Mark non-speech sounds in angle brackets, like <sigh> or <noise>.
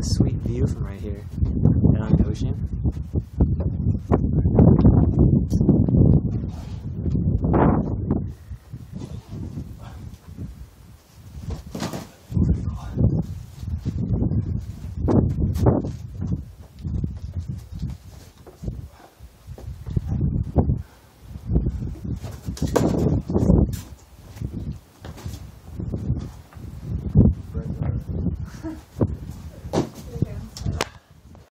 a sweet view from right here down the ocean. Thank <laughs>